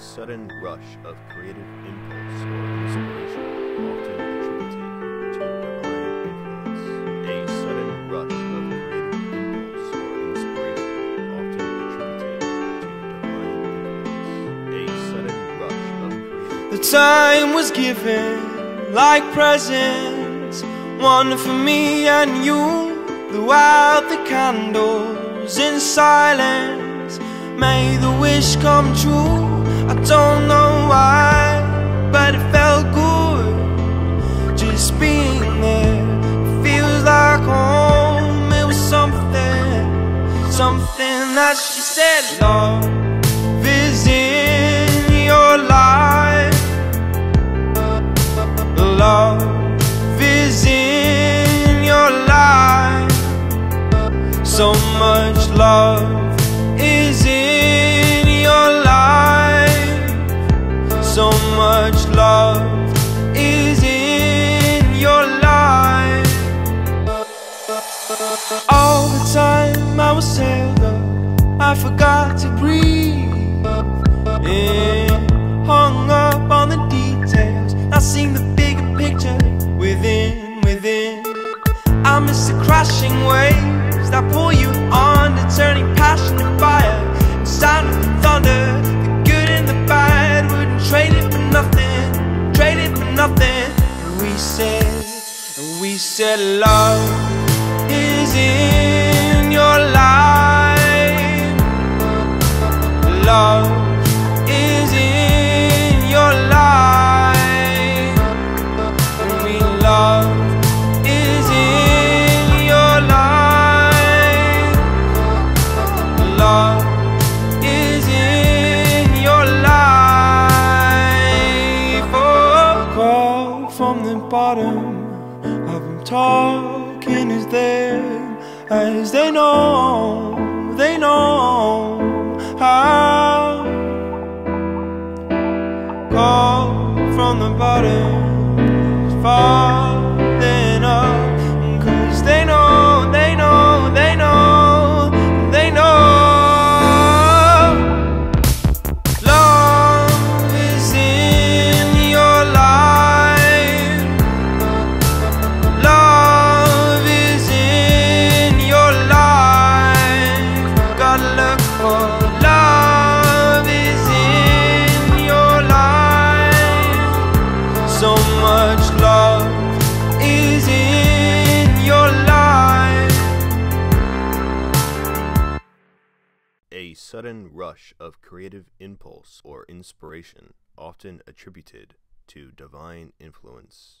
sudden rush of creative impulse or inspiration, often attributed to divine influence. A sudden rush of creative impulse or inspiration, often attributed to divine influence. A sudden rush of creative The time was given like presents, one for me and you. Blew out the candles in silence. May the wish come true. I don't know why, but it felt good just being there. Feels like home. It was something, something that she said. Love is in your life. Love is in your life. So much love time I was held up, I forgot to breathe. Yeah, hung up on the details, not seeing the bigger picture within, within. I miss the crashing waves that pull you on, the turning passion to fire. And sound of the thunder, the good and the bad. Wouldn't trade it for nothing, trade it for nothing. And we said, and we said, love from the bottom them talking is there as they know, they know. Call from the bottom, A sudden rush of creative impulse or inspiration, often attributed to divine influence.